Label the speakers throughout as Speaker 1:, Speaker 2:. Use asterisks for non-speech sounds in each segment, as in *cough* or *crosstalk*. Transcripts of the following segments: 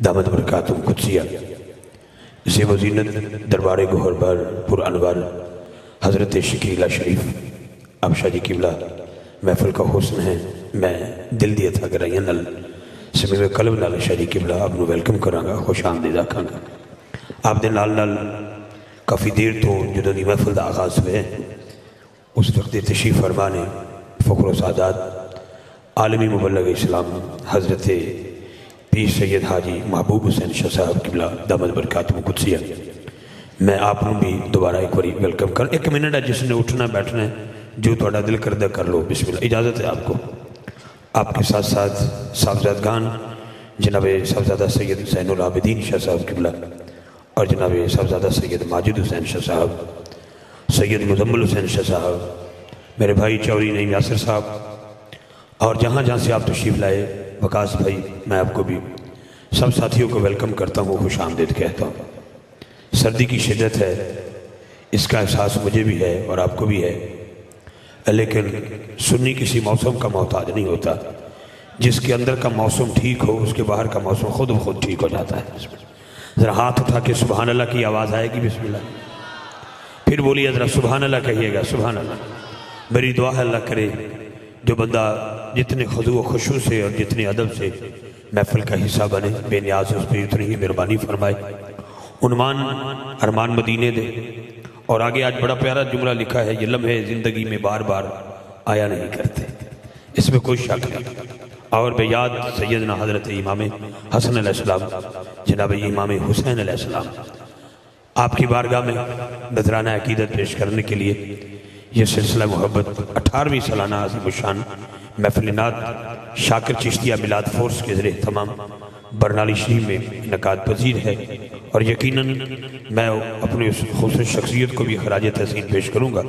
Speaker 1: दामद बरकात कुदसिया जेब जीनत दरबार गोहरबर पुरानवर हज़रत शकीला शरीफ आबशा जी किबला, महफल का हुसन है। मैं दिल दिया था कराइया नल, समीर कलम नाल शाह किबला आपू वैलकम कराँगा, खुश आमदेद आखा आप दे नाल नाल काफ़ी देर तो जो की महफल का आगाज़ हुआ उस वक्त तशीफ फरमा ने फखरो सादात आलमी मुबलग इस्लाम, हज़रत पीर सैयद हाजी महबूब हुसैन शाह साहब किबला दामद बरकत कुदसिया मैं आप भी दोबारा एक बार वेलकम कर एक मिनट है, जिसने उठना बैठना है, जो थोड़ा दिल करदा कर लो। बिस्मिल्लाह। इजाज़त है आपको। आपके साथ साथ साहबजाद खान, जनाब साहबजादा सैयद हुसैन आबिदीन शाह साहब किबला, और जनाब साहबजादा सैयद माजिद हुसैन शाह साहब, सैयद मुजम्मल हुसैन शाह साहब, मेरे भाई चौरी नईम यासर साहब, और जहाँ जहाँ से आप तशरीफ़ लाए वकास भाई, मैं आपको भी सब साथियों को वेलकम करता हूँ, खुश आमदेद कहता हूँ। सर्दी की शिद्दत है, इसका एहसास मुझे भी है और आपको भी है। लेकिन सुन्नी किसी मौसम का मोहताज नहीं होता। जिसके अंदर का मौसम ठीक हो, उसके बाहर का मौसम खुद ब खुद ठीक हो जाता है। ज़रा हाथ उठा के सुबहान अल्लाह की आवाज़ आएगी, बिस्मिल्लाह। फिर बोलिए, ज़रा सुबहान अल्लाह कहिएगा सुबहान अल्लाह मेरी दुआ अल्लाह करे, जो बंदा जितने खुदू खुशू से और जितने अदब से महफिल का हिस्सा बने, बेनियाज उस पर उतनी ही मेहरबानी फरमाए। उनमान अरमान मदीने दे। और आगे आज बड़ा प्यारा जुमला लिखा है, ये लम्हे ज़िंदगी में बार बार आया नहीं करते। इसमें कोई शक नहीं। और बेयाद सैदना हज़रत इमाम हसन अलैहिस्सलाम, जनाब इमाम हुसैन अलैहिस्सलाम, आपकी बारगाह में नजराना अकीदत पेश करने के लिए यह सिलसिला मोहब्बत अठारहवीं सालाना अजीम महफिलनात शाकिर चिश्तिया मिलाद फोर्स के ज़रिए तमाम बरनाली शरीफ में इनका पजीर है। और यकीनन मैं अपनी उस खूबसूरत शख्सियत को भी खराज तहसीन पेश करूँगा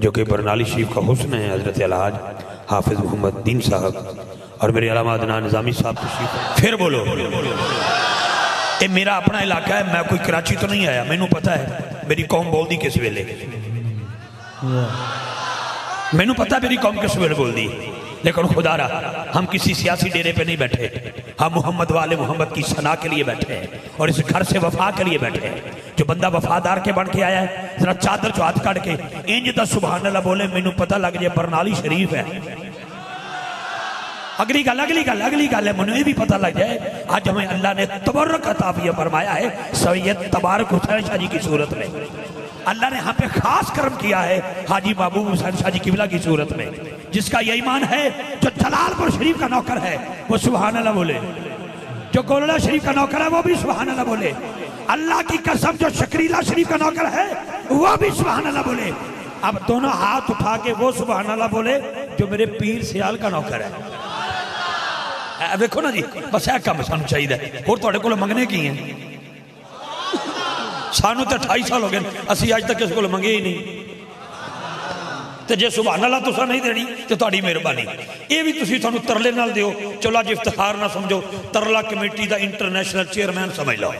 Speaker 1: जो कि बरनाली शरीफ का हुसन है हज़रत अलहाज हाफिज़ मोहम्मद दीन साहब। और मेरे अलामा अदना निज़ामी साहब तशरीफ़ फिर बोलो। ये मेरा अपना इलाका है मैं कोई कराची तो नहीं आया मैनू पता है मेरी कौम बोलती किस वेले? मैनू पता मेरी कौम किस वेले बोलती लेकिन खुदा रहा हम किसी सियासी डेरे पे नहीं बैठे। हम मोहम्मद वाले मोहम्मद की सना के लिए बैठे हैं और इस घर से वफा के लिए बैठे हैं। जो बंदा वफादार के बन के आया है, जरा चादर चो हाथ कट के, इंज का सुबहान अल्लाह बोले, मैनू पता लग जाए, बरनाली शरीफ है। अगली गल अगली गल अगली गल है, मुझे भी पता लग जाए, आज हमें अल्लाह ने तबरक अताफिया फरमाया है, सैयद तबारक हुसैन शाह जी की सूरत में। अल्लाह ने यहाँ पे खास कर्म किया है, हाजी महबूब हुसैन शाह जी किबला की सूरत में। जिसका ये ईमान है, जो जलालपुर शरीफ का नौकर है, वो सुबहान अल्लाह बोले। जो गोलड़ा शरीफ का नौकर है, वो भी सुबहान अल्लाह बोले। अल्लाह की कसम, जो शकरीला शरीफ का नौकर है, वो भी सुबहान अल्लाह बोले। अब दोनों हाथ उठा के वो सुबहान अल्लाह बोले, जो मेरे पीर सियाल का नौकर है। देखो ना जी, बस यह काम सानू चाहिए। और थोड़े को मंगने की है? सानू तो अठाई साल हो गए, असं अज तक किसी को मंगे ही नहीं। तो जे सुबह नहीं देनी तो थोड़ी मेहरबानी। ये भी तरले नाल दियो चलो अज इफ्तार ना समझो, तरला कमेटी का इंटरनेशनल चेयरमैन समझ लो।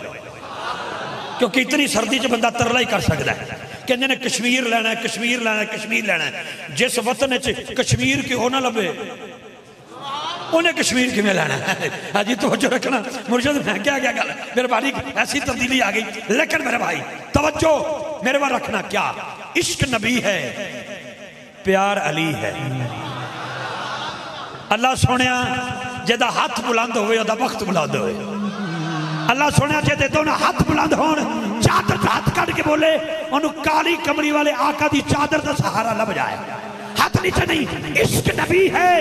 Speaker 1: क्योंकि इतनी सर्दी च बंदा तरला ही कर सकता है। कहते ने, कश्मीर लेना है, कश्मीर लेना है, कश्मीर लेना है। जिस वतन कश्मीर क्यों ना लभे उन्हें कश्मीर किमें लेना है? हाजी तवज्जो रखना। मुर्शद, मैं क्या क्या गल मेरे भाई ऐसी तब्दीली आ गई। लेकिन मेरे भाई, तवज्जो, मेरे बार रखना क्या? इश्क नबी है। प्यार अली है। अल्लाह सोने जेदा हाथ बुलंद ओदा वक्त बुलंद होवे अल्लाह सोने जेदे दोनों हाथ बुलंद होन चादर हाथ कट के बोले ओनु काली कमरी वाले आका की चादर का सहारा लभ जाए। हाथ नीचे नहीं इश्क नबी है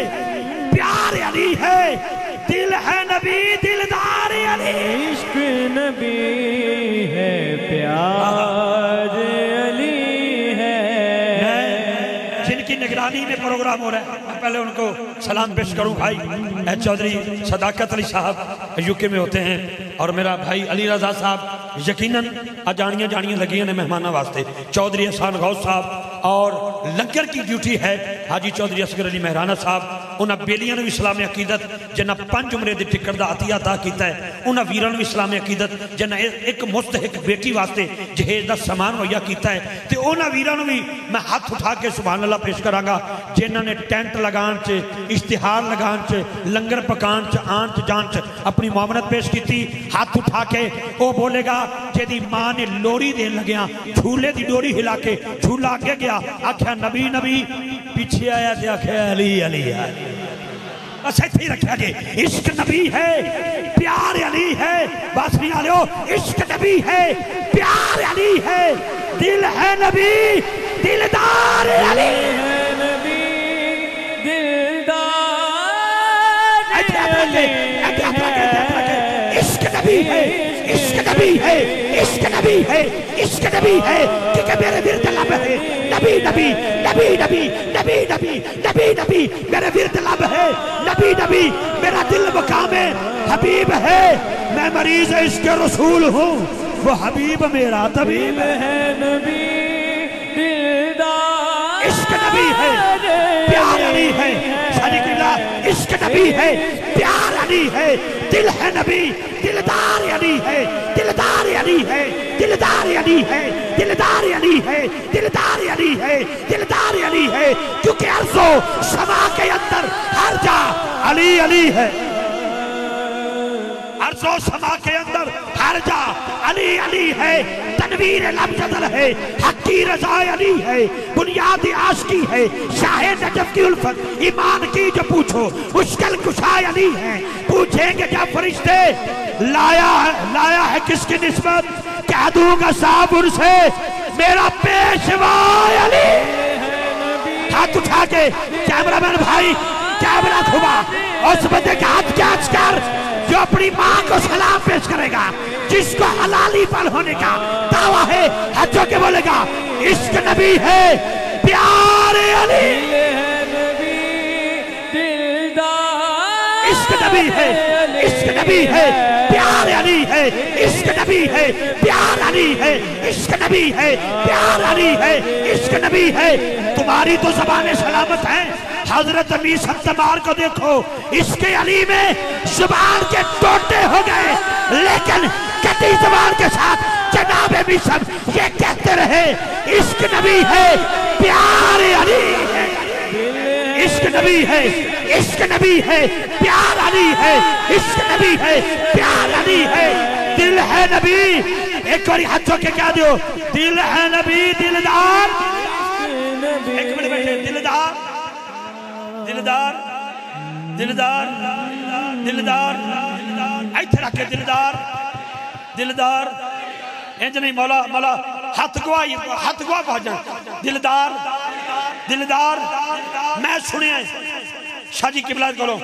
Speaker 1: प्यार अली है दिल है नबी दिलदार अली।
Speaker 2: इश्क नबी है प्यार।
Speaker 1: निगरानी में प्रोग्राम हो रहा है। पहले उनको सलाम पेश करूँ, भाई। चौधरी सदाकत अली साहब यूके में होते हैं। और मेरा भाई अली रजा साहब, यकीनन अजानिया जानियाँ लगी ने मेहमानों वास्ते। चौधरी एहसान गौस साहब और लंगर की ड्यूटी है हाजी चौधरी असगर अली महराना साहब।
Speaker 3: उन्होंने बेलिया ने भी सलाम अकीदत जिन्हें पंज उमरे की टिकट का अति अदा किया है उन्होंने वीर भी सलाम अकीदत जिन्हें एक मुफ़्त एक बेटी वास्ते जहेज का समान मुहैया किया है तो उन्होंने वीर भी मैं हाथ उठा के सुबह अला पेश करा जिन्हों ने टेंट लगा इश्तिहार लगा लंगर पका आन च जान च अपनी मोमनत पेश की हाथ उठा के वह बोलेगा जी माँ ने लोहरी देन लग्या झूले की डोरी हिला के झूला अगे गया आख्या नबी नबी पीछे आया तो आख्या अली अली असा बस इतने रखा गया इश्क नबी है प्यार अली है। बस नहीं आ रहे हो इश्क नबी है प्यार अली है। दिल है नबी दिलदार अली।
Speaker 2: है नबी दिलदार
Speaker 3: इश्क नबी है नबी है इश्क नबी है इश्क नबी है क्योंकि मेरे विरद लब है नबी नबी नबी नबी नबी नबी नबी नबी मेरे विरद लब है नबी नबी मेरा दिल मकाम है हबीब है मैं मरीज़ इश्क रसूल हूँ वो हबीब मेरा तबीब है।
Speaker 2: नबी दिलदार
Speaker 3: इश्क नबी है प्यार अली है इश्क नबी है प्यार अली है दिल है नबी दिलदार अली है अली है, दिलदार अली है, दिलदार अली है, दिलदार अली है, दिलदार अली है। क्योंकि अर्जो समा के अंदर हर जा अली अली है। अर्जो समा के अंदर, हर जा, अली अली है, तनवीर लमजदल है, हकी रजा अली है, बुनियादी आशकी है, शाह नजफ की उल्फत, ईमान की जो पूछो, मुश्किल कुशाय अली है। पूछेंगे क्या फरिश्ते, लाया है लाया है किसकी निस्बत? कह दूँगा साबुर से, मेरा पेशवा अली। हाथ उठा के, कैमरामैन भाई, कैमरा घुमा उस बंदे का हाथ कैच कर। जो अपनी माँ को सलाम पेश करेगा, जिसको हलाली पर होने का दावा है हाथों के बोलेगा, इश्क नबी है, प्यारे अली।
Speaker 2: है,
Speaker 3: इश्क नबी है, प्यार अली है, इश्क नबी है, प्यार अली है, इश्क नबी है, प्यार अली है, इश्क नबी है। तुम्हारी तो जबान सलामत है हज़रत अमी सत्तमार को देखो, इसके अली में ज़ुबान के टोटे हो गए, लेकिन कटी जबान के साथ जनाब अमी सब ये कहते रहे, इश्क नबी है, प्यार अली है। इश्क नबी है, इश्क नबी है, प्यार अली है, इश्क नबी है, प्यार अली है। दिल है नबी, एक बार हाथों के क्या दो दिल है नबी, दिलदार। एक मिनट बैठे, दिलदार। दिलदार दिलदार दिलदार इत रखे दिलदार दिलदार। इंज नहीं, मौला मौला, हथ गवा हथ गवा भाजन दिलदार दिलदार, मैं सुनिया शाहजी किबला करो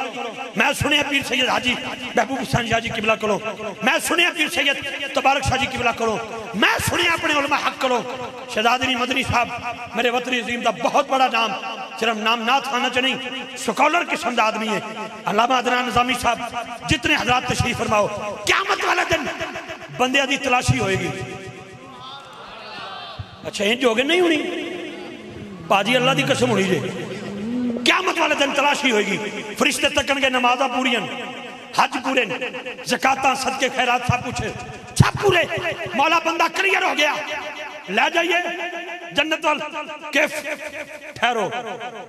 Speaker 3: मैं सुनिया पीर सैयद हाजी महबूब हुसैन शाहजी किबला करो मैं सुनिया पीर सैयद तबारक शाहजी किबला करो मैं सुनिया अपने उलमा हक करो शहजादरी मदनी साहब, मेरे वतनी अजीम का बहुत बड़ा नाम सिर्फ़ नाम ना थाना च नहीं स्कॉलर किस्म का आदमी है। अलामा अदनान निजामी साहब, जितने हजरात तशरीफ़ फरमाओ, क्यामत वाले दिन बंदे की तलाशी होएगी। अच्छा इंज हो गए, नहीं होनी? भाजी अल्लाह की कसम होनी जे। क्यामत वाले दिन तलाशी होएगी। फरिश्ते तकन के नमाजा पूरी हज पूरे जकाता, सदके, खैरात सब कुछ। सब पूरे। मौला बंदा क्लियर हो गया। ले जाइए। जन्नत वाल। किफ। ठहरो।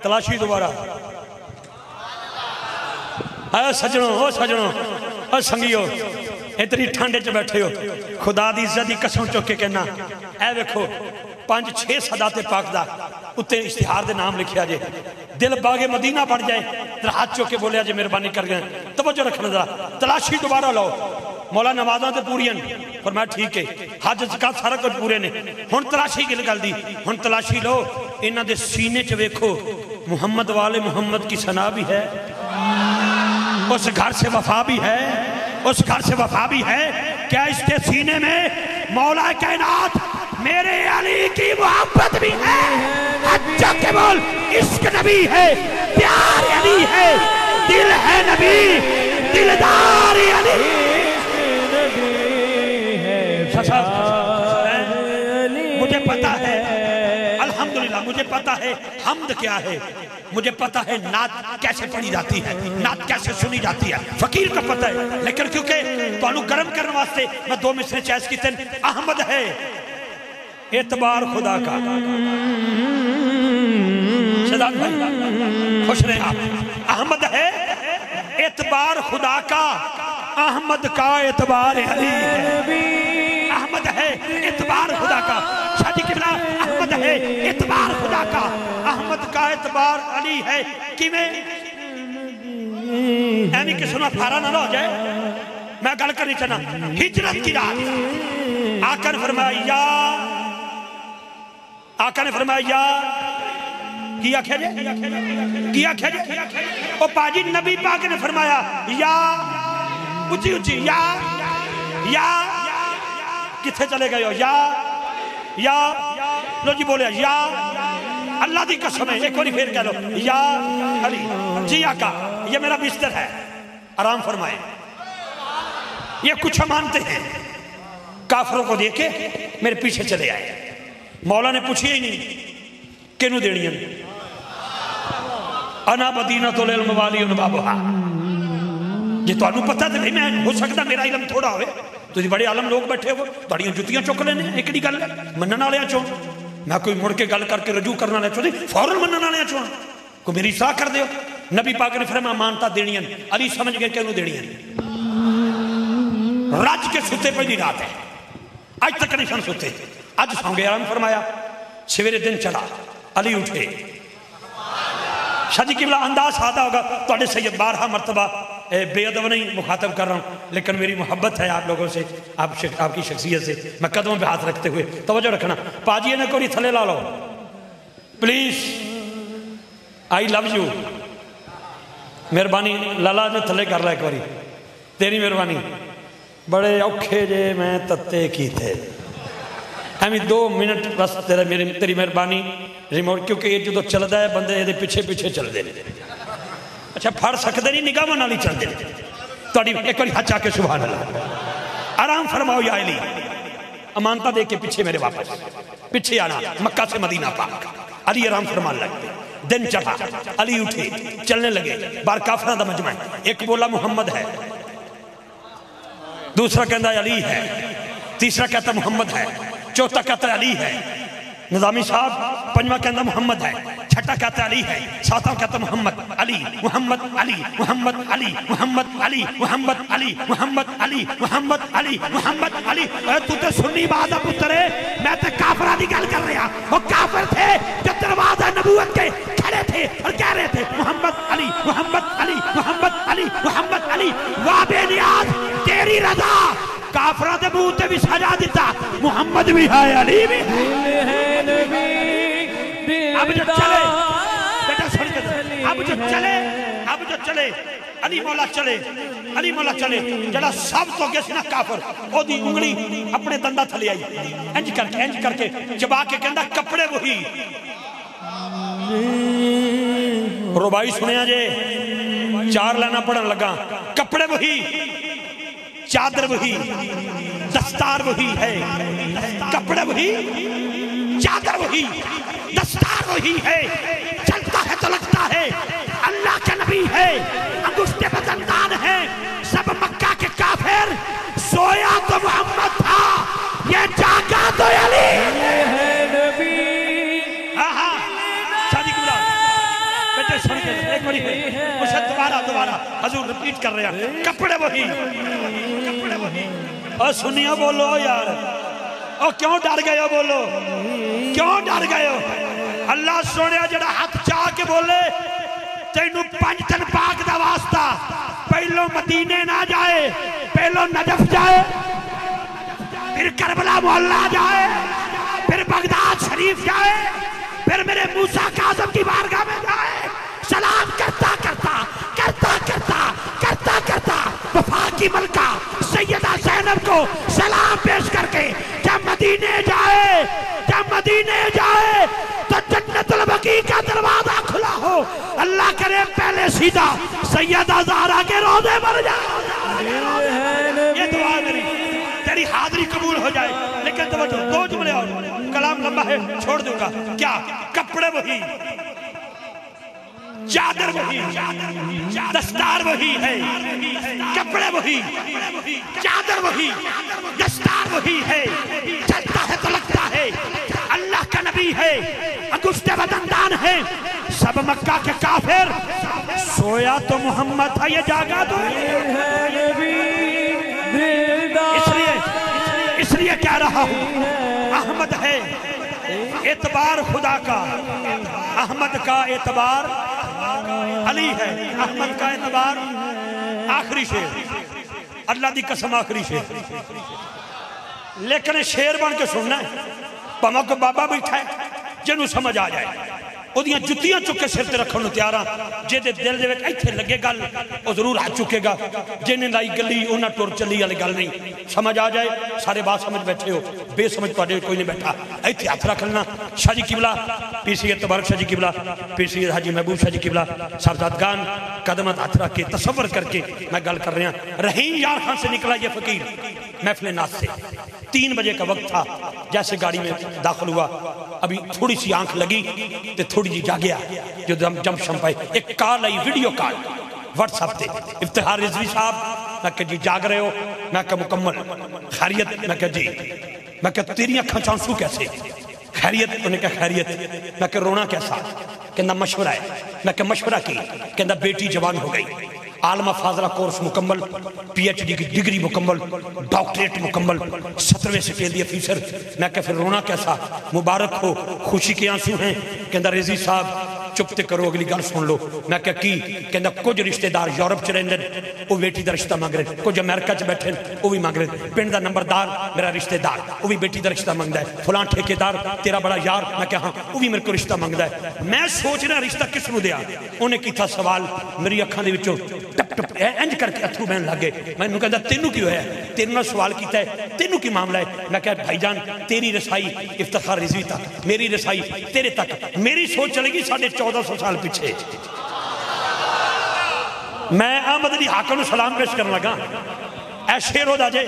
Speaker 3: तलाशी दोबारा। है सजनो ओ सजनो ओ संगियो इतनी ठंड च बैठे हो। खुदा दी इज़्ज़त दी कसम चुक के कहना ए देखो पाँच छे सदा ते पाक दा, उत्ते इश्तिहार दे नाम लिखिया जे, दिल बागे मदीना बन जाए तेरा हाथ चुक के बोलिया जे, मेहरबानी कर गए तवज्जो रखना जरा, तलाशी दोबारा लो मौला नमाजा तो पूरी ਨੇ मैं ठीक है। हज का सारा कुछ पूरे ने। हूँ तलाशी गिल कर दी। हूँ तलाशी लो। ਇਹਨਾਂ ਦੇ सीने 'ਚ ਵੇਖੋ ਮੁਹੰਮਦ ਵਾਲੇ ਮੁਹੰਮਦ ਕੀ ਸਨਾ ਵੀ उस घर से वफा भी है। उस घर से वफा भी है। क्या इसके सीने में मौला कैनात मेरे अली की मोहब्बत भी है? अच्छा केवल इश्क नबी है। प्यार अली है। दिल है नबी। दिलदार अली। अच्छा। मुझे पता है। *laughs* अल्हम्दुलिल्लाह मुझे पता है हमद क्या है। मुझे पता है नात कैसे पढ़ी जाती है नात कैसे सुनी जाती है। फकीर का पता है लेकिन क्योंकि तो गर्म करने वास्ते मैं दो मिसरे चैस की तेन अहमद है। एतबार खुदा का। शहजाद भाई खुश रहे आप। अहमद है एतबार खुदा का। अहमद का एतबार अली है। एतबार खुदा का। शादी किबला अहमद है एतबार खुदा का। अहमद का एतबार अली है। किमें? यानी कि सुना, फारा ना हो जाए। मैं गल करनी चाहना, हिजरत की रात। आकर फरमाया या आका ने फरमाया या की आख्या जे की ओ पाजी नबी पाक ने फरमाया, या ऊँची ऊँची या या किथे चले गए हो या या। लो जी बोले या अल्लाह की कसम है एक बार फिर कह लो या अली जी आका ये मेरा बिस्तर है आराम फरमाए ये कुछ मानते हैं काफरों को देखे मेरे पीछे चले आए मौला ने पूछी ही नहीं किनू देनी अना बदीना तो लेल मवाली उन बाबा ਜੇ ਤੁਹਾਨੂੰ ਪਤਾ ਤੇ ਨਹੀਂ ਮੈਂ ਹੋ ਸਕਦਾ ਮੇਰਾ ਇਲਮ ਥੋੜਾ ਹੋਵੇ ਤੁਸੀਂ ਬੜੇ ਆਲਮ ਲੋਕ ਬੈਠੇ ਹੋ ਤੁਹਾਡੀਆਂ ਜੁੱਤੀਆਂ ਚੁੱਕ ਲੈਣੇ ਇੱਕ ਦੀ ਗੱਲ ਮੰਨਣ ਵਾਲਿਆਂ ਚੋਂ ਮੈਂ ਕੋਈ ਮੁੜ ਕੇ ਗੱਲ ਕਰਕੇ ਰਜੂ ਕਰਨ ਵਾਲਿਆਂ ਚੋਂ ਨਹੀਂ ਫੌਰਨ ਮੰਨਣ ਵਾਲਿਆਂ ਚੋਂ ਕੋਈ ਮੇਰੀ ਸਲਾਹ ਕਰ ਦਿਓ ਨਬੀ ਪਾਕ ਨੇ ਫਰਮਾਇਆ ਮਾਨਤਾ ਦੇਣੀਆਂ ਅਲੀ ਸਮਝ ਗਏ ਕਿ ਉਹਨੂੰ ਦੇਣੀਆਂ ਰੱਜ ਕੇ ਸੁੱਤੇ ਪਹਿਲੀ ਰਾਤ ਹੈ ਅੱਜ ਤੱਕ ਨਹੀਂ ਸਨ ਸੁੱਤੇ ਅੱਜ ਸੌਂ ਗਏ ਆਰਾਮ ਫਰਮਾਇਆ ਸਵੇਰੇ ਦਿਨ ਚੜਾ ਅਲੀ ਉਠੇ शादी किबला अंदाज आता होगा तो सैयद बारह मरतबा बेअदब नहीं मुखातब कर रहा हूँ लेकिन मेरी मोहब्बत है आप लोगों से आप शक, आपकी शख्सियत से मैं कदमों पे हाथ रखते हुए तवज्जो रखना पाजिए ने कोई थले ला लो प्लीज आई लव यू मेहरबानी लाला ने थले कर ला एक बारी तेरी मेहरबानी बड़े औखे जे मैं तत्ते की थे ਐਵੇਂ 2 ਮਿੰਟ ਬਸ ਤੇਰਾ ਮੇਰੀ ਤੇਰੀ ਮਿਹਰਬਾਨੀ ਰਿਮੋਟ ਕਿਉਂਕਿ ਇਹ ਜਦੋਂ ਚੱਲਦਾ ਹੈ ਬੰਦੇ ਇਹਦੇ ਪਿੱਛੇ ਪਿੱਛੇ ਚੱਲਦੇ ਨੇ अच्छा फर सकते नहीं, निगाह नाल नहीं चलते एक बार हच आके सुबह आराम फरमाओ, या अली। अमानता दे के पीछे मेरे वापस। पीछे आना, मक्का से मदीना पाक। अली आराम फरमान लगते दिन चढ़ा, अली उठे, चलने लगे। बार काफर का मजमा एक बोला, मोहम्मद है। दूसरा कहता अली है। तीसरा कहता मोहम्मद है। चौथा कहता अली है। निजामी साहब, पंजवा कहता मोहम्मद है। छठा कहता अली है सातवां कहता मोहम्मद अली मोहम्मद अली मोहम्मद अली मोहम्मद अली मोहम्मद अली मोहम्मद अली मोहम्मद अली मोहम्मद अली तू तो सुन्नी बात है पुत्र मैं तो काफरा की गल कर रहा वो काफिर थे जो दरवाज़ा नबूवत के खड़े थे और कह रहे थे मोहम्मद अली मोहम्मद अली मोहम्मद अली मोहम्मद अली वाह बेनियाज तेरी रजा काफरा के मुँह से भी सजा दिता मुहम्मद भी है अली भी है अब जो चले बेटा सुन के अब जो चले अब जो चले अली मौला चले अली मौला चले जरा सब तो अगे ना काफर। ओदी उंगली अपने दंदा थले आई। इंज करके इंज करके चबा के कहंदा कपड़े वही। रुबाई सुनिया जे चार लाना पढ़न लगा। कपड़े वही चादर वही दस्तार वही है। कपड़े वही चादर वही। दस्तार वही है। चलता है तो लगता है, अल्लाह का नबी है अंगुष्ठे बदनदान है, सब मक्का के काफिर। सोया तो मोहम्मद था, ये जागा तो अली। सुन के, एक बारी दोबारा दोबारा, हजूर रिपीट कर रहे हैं। कपड़े वही। कपड़े वही। और सुनियो बोलो यार। और क्यों डर गए हो बोलो? क्यों डर गए हो? अल्लाह सोने, जरा हाथ चाह के बोले, तेनू पंज दिन पाक दा वास्ता, पहलो मदीने ना जाए, पहलो नजफ जाए, फिर करबला मोहल्ला जाए, फिर बगदाद शरीफ जाए, फिर मेरे मूसा काजम की बारगाह में जाए, सलाम करता करता करता करता करता करता, वफा की मलका, सैयदा जैनब को सलाम पेश करके, जब मदीने जाए, जब मदीने जाए बकी का दरवाज़ा खुला हो। अल्लाह करे, पहले सीधा सैयदा जहरा के रोज़े जाओ ये दुआ मेरी तेरी हाजिरी कबूल हो जाए। लेकिन तवज्जो, दो जुमले और। कलाम लंबा है, छोड़ दूँगा। क्या? कपड़े वही। चादर वही। दस्तार वही है। कपड़े वही। चादर वही। दस्तार वही है। चलता है तो लगता है। नबी है अंगुष्ठे वतनदान है। सब मक्का के काफिर। सोया तो मोहम्मद था, ये जागा तो।
Speaker 2: है
Speaker 3: इसलिए इसलिए कह रहा हूँ, अहमद है, एतबार खुदा का। अहमद का एतबार, अली है, अहमद का एतबार। आखिरी शेर। अल्लाह की कसम आखिरी शेर। लेकिन शेर बन के सुनना है। भावों को बाबा बैठा है, जिन्हों समझ आ जाए। वोदिया चुके सिर त रख तैयार हाँ जेदे दिल इतने लगे गल ज़रूर आ चुकेगा जिन्हें लाई गली टुर चली वाली गल नहीं समझ आ जाए, सारे बात समझ बैठे हो, बेसमझ तो कोई नहीं बैठा। इतने हाथ रख लेना। शाह जी किबला पी सी तबारक शाह जी किबला पीसी हाजी महबूब शाह जी किबला सरदाद गान, कदम हाथ रख के तस्वर करके मैं गल कर रहा। रहीम यार खां से निकला ये फकीर, महफले नाथ से तीन बजे का वक्त था, जैसे गाड़ी में दाखिल हुआ। अभी थोड़ी सी आँख लगी तो थोड़ी जी जागया जो दम जम शम पाए। एक कॉल आई वीडियो कॉल व्हाट्सएप पे। इफ्तिहार रिजवी साहब, मैं कहा, जी, जाग रहे हो? मैं कहा, मुकम्मल। खैरियत? मैं कहा, जी। मैं कहा, तेरी अखा चांसू कैसे? खैरियत? उन्हें कहा, खैरियत। मैं कहा, रोना कैसा? कहना मशवरा है। मैं कहा, मशवरा की? कहना बेटी जवान हो गई। आलमा फाजला कोर्स मुकम्मल पीएचडी की डिग्री मुकम्मल, डॉक्टरेट मुकम्मल, सत्रहवें स्केल दी अफीसर मैं क्या फिर रोना कैसा? मुबारक हो, खुशी के आँसू हैं। कहना रेजी साहब चुप करो, अगली गल सुन लो। मैं क्या की? क्या कुछ रिश्तेदार यूरोप च रेंगे वो बेटी का रिश्ता मंग रहे कुछ अमेरिका च बैठे वो भी मंग रहे पिंड का नंबरदार मेरा रिश्तेदार, वो भी बेटी का रिश्ता मंगता है। फलान ठेकेदार, तेरा बड़ा यार, मैं क्या हाँ वो भी मेरे को रिश्ता मंगता है। मैं सोच रहा रिश्ता किसान दिया उन्हें किया सवाल? मेरी अखा के टप टप इंज करके अथरू बहन लग। गए मैं कहता तेन की होया तेरू ने सवाल किया है? तेन की मामला है? मैं क्या भाईजान, तेरी रसाई इफ्तार रिजवी तक, मेरी रसाई तेरे तक, मेरी सोच चलेगी साढ़े चौदह चौदह सौ साल पिछे। मैं अहमद अली हाकम सलाम पेश कर लगा। ए शेर हो जाए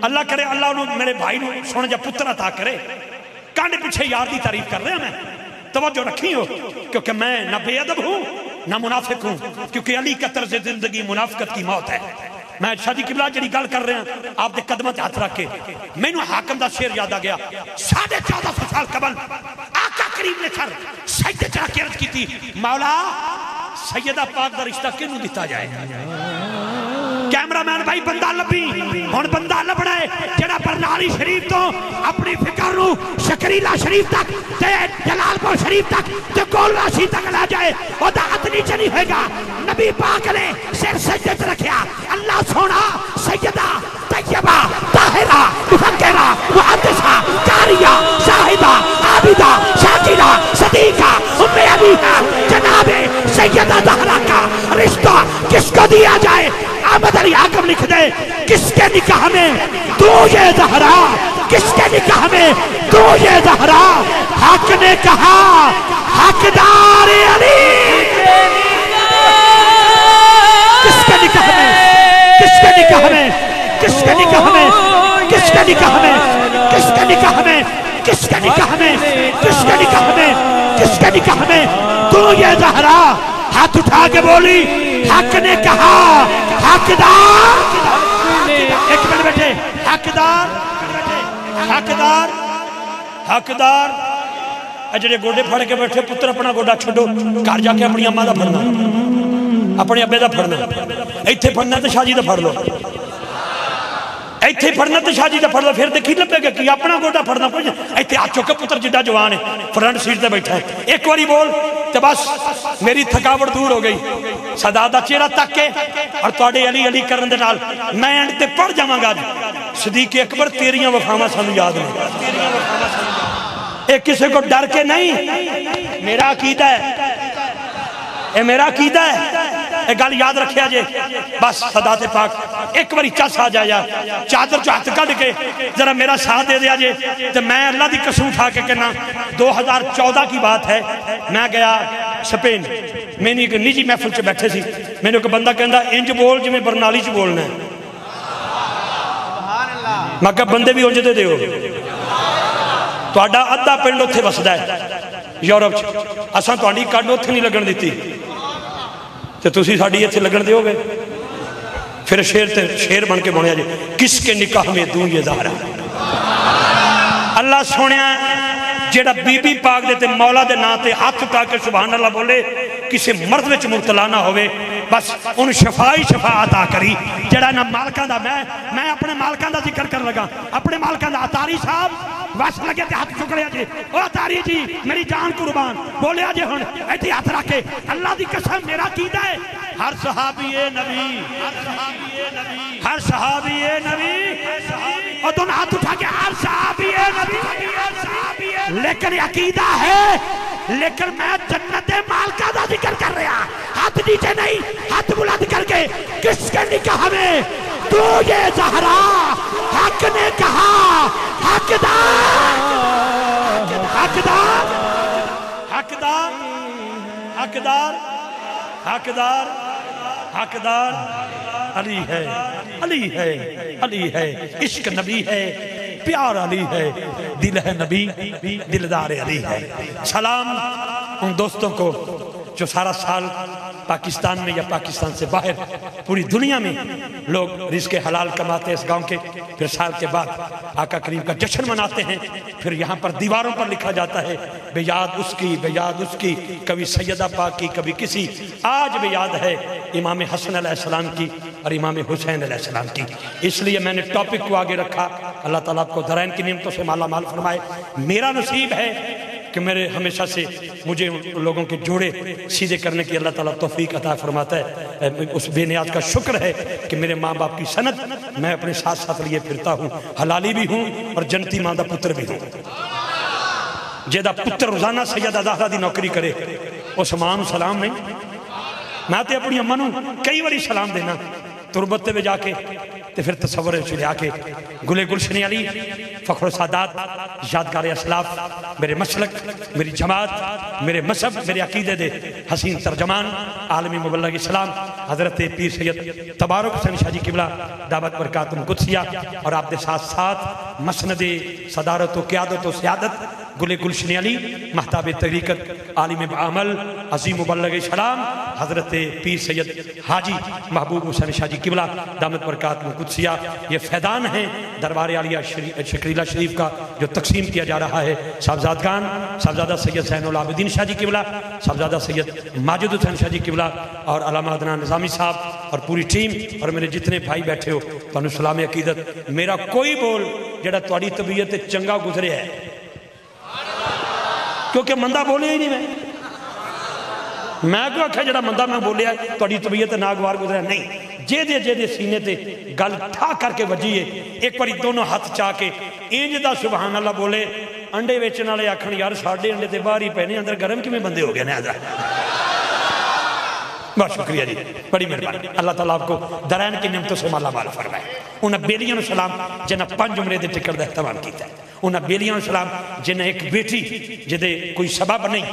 Speaker 3: अल्लाह करे, अल्लाह मेरे भाई सुन जा पुत्र अता करे। कंड पिछे यार की तारीफ़ कर रहा मैं। तवज्जो रखी हो, क्योंकि मैं ना बेअदब हूँ, ना मुनाफिक हूँ, क्योंकि अली का तर्ज ज़िंदगी मुनाफिकत की मौत है। मैं शादी किबला जी गल कर रहा आपके कदम हाथ रख के। मैनू हाकम का शेर याद आ गया, साढ़े चौदह सौ साल कबल करीम ने सर सैयद चढ़ा के अर्ज़ की मौला, सैयदा पाक का रिश्ता किनू दिता जाए? कैमरामैन, भाई, बंदा लभी हुन बंदा लभना है, जेड़ा बरनाली शरीफ तो अपनी फिकर शकरीला शरीफ तक जलालपुर शरीफ तक ते कोलवासी तक ला जाए, ओदा हथ नीचे नहीं होएगा। नबी पाक ने सिर सजदे च रखया अल्लाह सोना, सैयदा तैयबा ताहिरा मुफक्किरा, मुहद्दिसा कारिया शाहिदा, आबिदा, शाकिरा, सदीका, उम्मे अबीहा जनाबे, सैयदा जहरा का रिश्ता किसको दिया जाए? अहमद अली हाकम लिख दे, किसके निकाह में? तू ये जहरा, किसके निकाह में? तू ये जहरा हक ने कहा, हकदार अली। किसके निकाह में? किसके निकाह में? किसके निकाह में? किसके निकाह में किसके निकाह में किसके निकाह में किसके निकाह में किसके निकाह में तू ये जहरा हाथ उठा के बोली हक ने कहा हकदार एक मिनट बैठे हकदार हकदार हकदार ਇਹ ਜਿਹੜੇ ਗੋਡੇ ਫੜ ਕੇ ਬੈਠੇ ਪੁੱਤਰ ਆਪਣਾ ਗੋਡਾ ਛੱਡੋ ਘਰ ਜਾ ਕੇ ਆਪਣੀ ਅੰਮਾ ਦਾ ਫੜਨਾ ਆਪਣੇ ਅੱਬੇ ਦਾ ਫੜਨਾ ਇੱਥੇ ਫੜਨਾ ਤੇ ਸ਼ਾਜੀ ਦਾ ਫੜ ਲਓ ਇੱਥੇ ਫੜਨਾ ਤੇ ਸ਼ਾਜੀ ਦਾ ਫੜ ਲਓ ਫਿਰ ਦੇਖੀ ਲੱਭੇਗਾ ਕਿ ਆਪਣਾ ਗੋਡਾ ਫੜਨਾ ਕੁਝ ਇੱਥੇ ਆ ਚੁੱਕ ਪੁੱਤਰ ਜਿੱਡਾ ਜਵਾਨ ਹੈ ਫਰੰਟ ਸੀਟ ਤੇ ਬੈਠਾ ਹੈ ਇੱਕ ਵਾਰੀ ਬੋਲ ਤੇ ਬਸ ਮੇਰੀ ਥਕਾਵਟ ਦੂਰ ਹੋ ਗਈ ਸਦਾ ਦਾ ਚਿਹਰਾ ਤੱਕ ਕੇ ਔਰ ਤੁਹਾਡੇ ਅਲੀ ਅਲੀ ਕਰਨ ਦੇ ਨਾਲ ਮੈਂ ਐਂਡ ਤੇ ਪੜ ਜਾਵਾਂਗਾ ਅੱਜ ਸਦੀਕ ਅਕਬਰ ਤੇਰੀਆਂ ਵਫਾਵਾਂ ਸਾਨੂੰ ਯਾਦ ਨੇ ਤੇਰੀਆਂ ਵਫਾਵਾਂ ਸਾਨੂੰ ਯਾਦ ये किसी को डर के नहीं मेरा अकीदा है ये मेरा अकीदा है गल याद ਯਾਦ जे बस सदा से पाक एक बार चस आ ਆ ਜਾਇਆ। ਚਾਦਰ ਚੋਂ ਹੱਥ ਕੱਢ जरा मेरा साथ दे दिया जे तो मैं अल्लाह की कसम उठा के कहना 2014 की बात है मैं गया स्पेन मैंने एक निजी महफिल च बैठे से मैंने एक बंदा कहता इंज बोल जिम्मे बरनाली च बोलना है मैं क्या बंदे भी उंजते दे
Speaker 1: अद्धा पिंड उ वसदा है यूरोप असा थोड़ी कड उ नहीं लगन दी तो तुम साड़ी इतने लगन दोगे फिर शेर से शेर बन के बोने जी, किसके निकाह में तू ये दारा अल्लाह सुनया जेड़ा बीबी पाग देते मौला दे नाते हाथ उठा के सुबहान अल्लाह बोले, किसी मर्द में मुबतला ना हो बस उन शफाई शफा अता करी। जेड़ा ना मालकान मैं मैं अपने मालकान का ज़िक्र कर लगा। अपने मालकान अतारी साहब बस लगे ते हाथ चुकड़िया जे ओ तारी जी मेरी जान कुर्बान। बोलिया जे हुन ऐथे हाथ रखे। अल्लाह दी कसम मेरा कीदा है। हर सहाबी ए नबी। हर सहाबी ए नबी। हर सहाबी ए नबी। ओ तुम हाथ उठा के हर सहाबी ए नबी। लेकिन अकीदा है लेकिन मैं जन्नत मालका का ज़िक्र कर रहा। हाथ नीचे नहीं हाथ बुलंद करके किसके निकाह में? तू ये जहरा। हक ने कहा, हकदार। हकदार। हकदार। हकदार। हकदार। हकदार। अली है। अली है। अली है। इश्क नबी है। प्यार अली है। दिल है नबी। दिलदार अली है। सलाम उन दोस्तों को। जो सारा साल पाकिस्तान में या पाकिस्तान से बाहर, पूरी दुनिया में लोग रिस्क हलाल कमाते हैं इस गाँव के। फिर साल के बाद आका करीम का जश्न मनाते हैं। फिर यहाँ पर दीवारों पर लिखा जाता है, बेयाद उसकी बेयाद उसकी, कभी सैयदा पाक की, कभी किसी। आज भी याद है इमाम हसन अलैहिस्सलाम की और इमाम हुसैन अलैहिस्सलाम की। इसलिए मैंने टॉपिक को आगे रखा। अल्लाह ताला आपको दरैन की नियमतों से माला माल फरमाए। मेरा नसीब है कि मेरे हमेशा से मुझे लोगों के जोड़े सीधे करने की अल्लाह ताला तौफीक अता फरमाता है। उस बेनियाज का शुक्र है कि मेरे माँ बाप की सनत मैं अपने साथ साथ लिए फिरता हूँ। हलाली भी हूँ और जनती माँ का पुत्र भी हूँ। जेदा पुत्र रोज़ाना सैयद ज़हरा की नौकरी करे, उस माँ सलाम नहीं। मैं तो अपनी अम्मा कई बार सलाम देना, तुरबत में जाके तो फिर तस्वर लिया के गुले गुलशनी अली, फखर सादात यादगार असलाफ, मेरे मसलक मेरी जमात, मेरे मसहब मेरे अकीदे दे हसीन तर्जमान, आलमी मुबल्लग इस्लाम, हज़रत पीर सैयद तबारक हुसैन शाह जी किबला, दावत पर बरकातुम कुदसिया, और आपके साथ साथ मसनद सदारत व क्यादत व सियादत गुले गुलशन अली महताब तरीक़त, आलिम अमल अजीम मुबल्लग सलाम हज़रत पीर सैयद हाजी महबूब हुसैन शाह जी किबला, दामद बरकात कुदसिया। ये फैदान है दरबार आलिया शकीला शरीफ का जो तकसीम किया जा रहा है। साहबजादगान साहबजादा सैयद जैनआबिदीन शाह जी किबला, साहबजादा सैयद माजिद हुसैन शाह जी किबला और अलामा अदना निज़ामी साहब और पूरी टीम और मेरे जितने भाई बैठे हो तो सलाम अकीदत, मेरा कोई बोल जरा तबीयत चंगा गुजरे है। क्योंकि मंदा बोलिया ही नहीं मैं। मैं क्यों आख्या जरा मंदा मैं बोलिया थोड़ी तबीयत नागवार गुजरिया नहीं जेदे जेदे सीने ते गल ठा करके वजी है एक बार दोनों हाथ चा के इंज का सुबहान अल्लाह बोले, अंडे वेचने वाले आखन, यार, साढ़े अंडे तो बाहर ही पैने, अंदर गर्म किमें बंदे हो गए ने आजा? बहुत शुक्रिया जी, बड़ी मेहरबानी। अल्लाह ताला आपको दरैन की नियमतों से माला माल फरमाए। उन्हें बेलियों सलाम, जिन्हें पाँच उमरे के टिकट का इस्तेमाल किया उन्हें बेलियों सलाम, जिन्हें एक बेटी जिदे कोई सबब नहीं,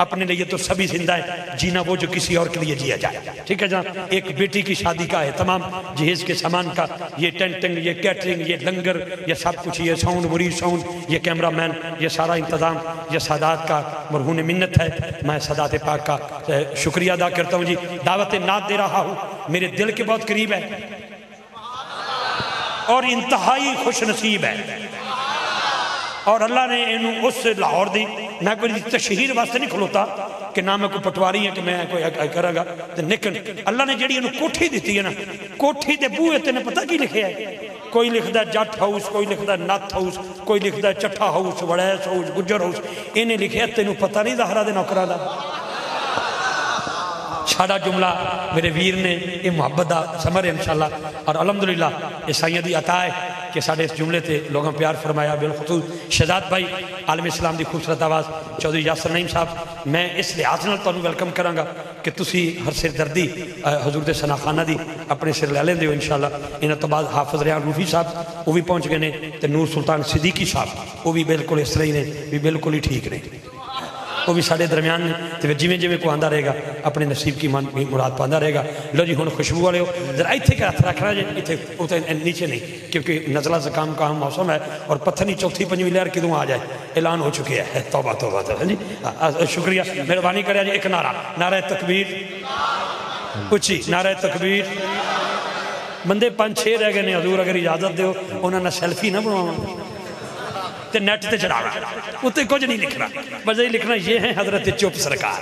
Speaker 1: अपने लिए तो सभी ज़िंदा है, जीना वो जो किसी और के लिए जिया जाए। ठीक है जहाँ एक बेटी की शादी का है, तमाम जहेज के सामान का, ये टेंटिंग, ये कैटरिंग, ये लंगर, ये सब कुछ, ये साउंड मुरी साउंड, ये कैमरा मैन ये सारा इंतज़ाम, ये सादात का मरहून मिन्नत है। मैं सदात पाक का शुक्रिया अदा करता हूँ जी। दावत नात दे रहा हूँ, मेरे दिल के बहुत करीब है। और इंतहाई खुश नसीब है। और अल्लाह ने इन उस लाहौर दी। मैं कोई तशहीर वास्ते नहीं खलोता कि ना मैं कोई पटवारी है, कि मैं कोई करांगा। लेकिन अल्लाह ने जी कोठी दी है ना, कोठी के बूहे तेन पता की लिखे है? कोई लिखता जट हाउस, कोई लिखता नथ हाउस, कोई लिखता चट्ठा हाउस, वड़ैस हाउस गुजर हाउस। इन्हें लिखे तेन पता नहीं दहरा के नौकरा का साड़ा जुमला मेरे वीर ने ये मुहब्बत का समर है इंशाला और अलहमदुल्ला ये साइया की अता है। कि साढ़े इस जुमले से लोगों प्यार फरमाया, बिलखसूस। शहजाद भाई, आलम इस्लाम की खूबसूरत आवाज़। चौधरी यासर नईम साहब, मैं इस लिहाज न तुम वेलकम कराँगा कि तुम हर सिरदर्दी हजूर के सनाखाना की अपने सिर लै लेंगे हो इंशाला इन्हों तो बाद हाफज रियान रूफी साहब वो भी पहुँच गए हैं तो नूर सुल्तान सिद्दीकी साहब वो भी बिल्कुल इस तरह ही ने, भी बिल्कुल ही ठीक ने। ਉਹ ਵੀ ਸਾਡੇ ਦਰਮਿਆਨ ਨੇ ਤੇ ਫਿਰ ਜਿਵੇਂ ਜਿਵੇਂ ਕੋ ਆਂਦਾ ਰਹੇਗਾ ਆਪਣੇ ਨਸੀਬ ਕੀ ਮਨ ਮੁਰਾਦ ਪਾਉਂਦਾ ਰਹੇਗਾ ਲੋ ਜੀ ਹੁਣ ਖੁਸ਼ਬੂ ਵਾਲਿਓ जरा ਇੱਥੇ का हथ रखना जी इतने उते नीचे नहीं क्योंकि नजला जुकाम का मौसम है और पत्थर नहीं चौथी पंजवीं लहर किदों आ जाए ऐलान हो चुके हैं तौबा तौबा तो जी हाँ, हाँ, शुक्रिया मेहरबानी करे जी एक नारा नारा तकबीर उची नारा तकबीर बंदे पांच छे रह गए ने हजूर अगर इजाजत दो उन्होंने सैल्फी ना बनवावा ते नेट ते चढ़ावा उत्ते कुछ नहीं लिखना। बस ये लिखना, ये है हज़रत चुप सरकार।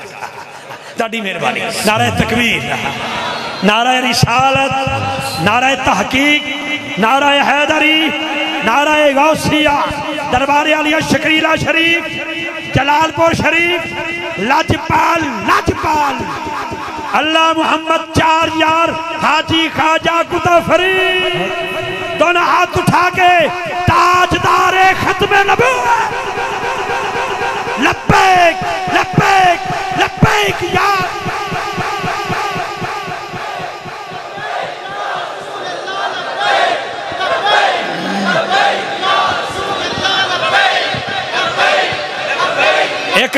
Speaker 1: ताड़ी मेहरबानी। नारा तकबीर नारा रिसालत। नारा तहकीक। नारा हैदरी। नारा गौसिया। दरबार आलिया शकरीला शरीफ। जलालपुर शरीफ। लाजपाल लाजपाल। अल्लाह मोहम्मद चार यार, हाजी, खाजा कुता फरीद। दोनों हाथ उठा के ताजदार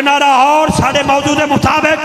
Speaker 1: नारा और साढ़े मौजूद मुताबिक